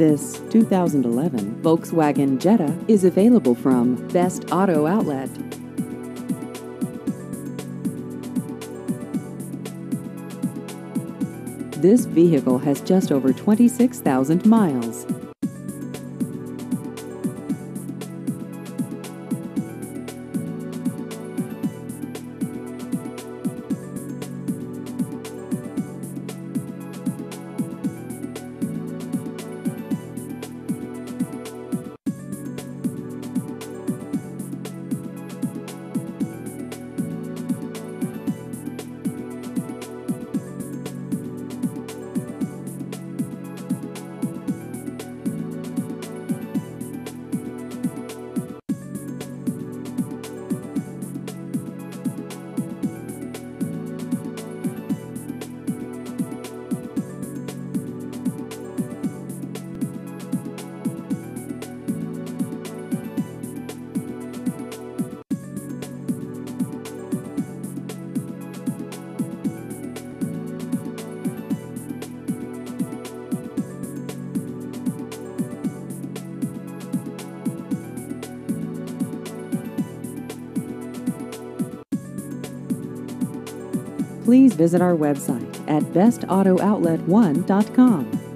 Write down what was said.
This 2011 Volkswagen Jetta is available from Best Auto Outlet. This vehicle has just over 26,000 miles. Please visit our website at bestautooutlet1.com.